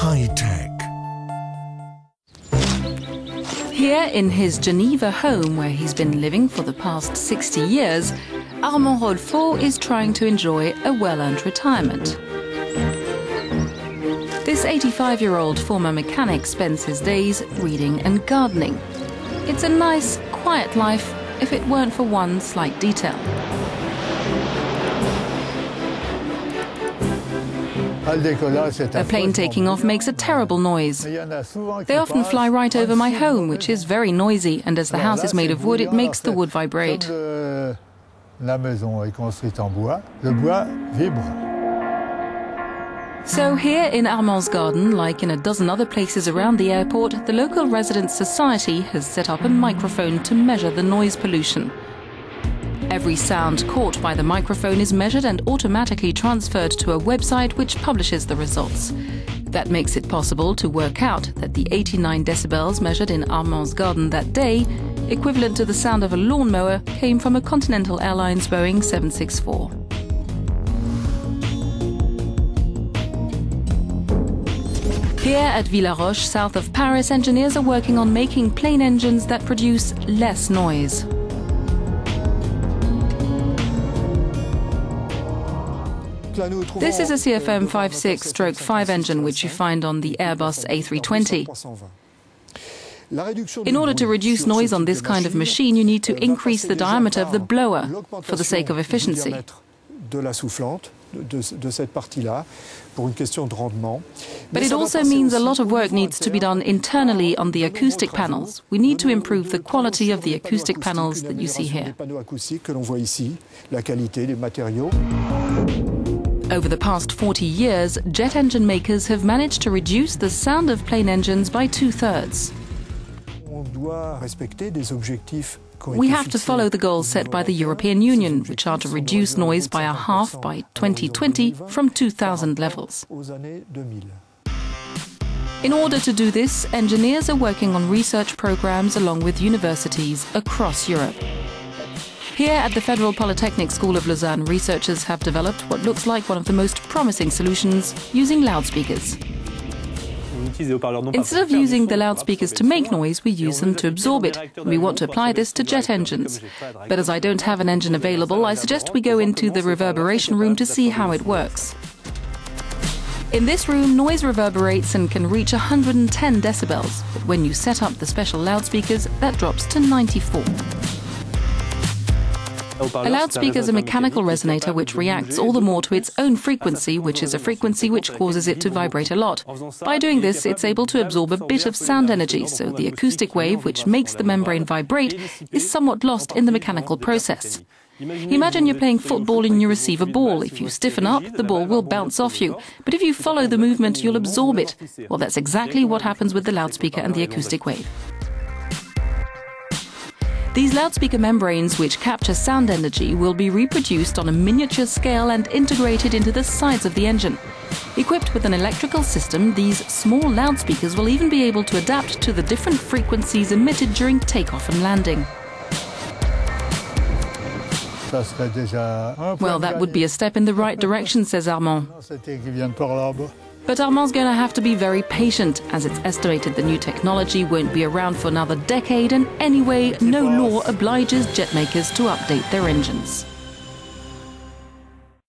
high tech. Here in his Geneva home, where he's been living for the past 60 years, Armand Rodefort is trying to enjoy a well earned retirement. This 85 year old former mechanic spends his days reading and gardening. It's a nice, quiet life if it weren't for one slight detail. A plane taking off makes a terrible noise. They often fly right over my home, which is very noisy, and as the house is made of wood, it makes the wood vibrate. So, here in Armand's garden, like in a dozen other places around the airport, the local residents' society has set up a microphone to measure the noise pollution. Every sound caught by the microphone is measured and automatically transferred to a website which publishes the results. That makes it possible to work out that the 89 decibels measured in Armand's garden that day, equivalent to the sound of a lawnmower, came from a Continental Airlines Boeing 764. Here at Villaroche, south of Paris, engineers are working on making plane engines that produce less noise. This is a CFM 56 stroke 5 engine which you find on the Airbus A320. In order to reduce noise on this kind of machine, you need to increase the diameter of the blower for the sake of efficiency. But it also means a lot of work needs to be done internally on the acoustic panels. We need to improve the quality of the acoustic panels that you see here. Over the past 40 years, jet engine makers have managed to reduce the sound of plane engines by two thirds. We have to follow the goals set by the European Union, which are to reduce noise by a half by 2020 from 2000 levels. In order to do this, engineers are working on research programs along with universities across Europe. Here at the Federal Polytechnic School of Lausanne, researchers have developed what looks like one of the most promising solutions using loudspeakers. Instead of using the loudspeakers to make noise, we use them to absorb it. We want to apply this to jet engines. But as I don't have an engine available, I suggest we go into the reverberation room to see how it works. In this room, noise reverberates and can reach 110 decibels, but when you set up the special loudspeakers, that drops to 94. A loudspeaker is a mechanical resonator which reacts all the more to its own frequency, which is a frequency which causes it to vibrate a lot. By doing this, it's able to absorb a bit of sound energy, so the acoustic wave, which makes the membrane vibrate, is somewhat lost in the mechanical process. Imagine you're playing football and you receive a ball. If you stiffen up, the ball will bounce off you. But if you follow the movement, you'll absorb it. Well, that's exactly what happens with the loudspeaker and the acoustic wave. These loudspeaker membranes, which capture sound energy, will be reproduced on a miniature scale and integrated into the sides of the engine. Equipped with an electrical system, these small loudspeakers will even be able to adapt to the different frequencies emitted during takeoff and landing. Well, that would be a step in the right direction, says Armand. But Armand's going to have to be very patient, as it's estimated the new technology won't be around for another decade, and anyway, no law obliges jet makers to update their engines.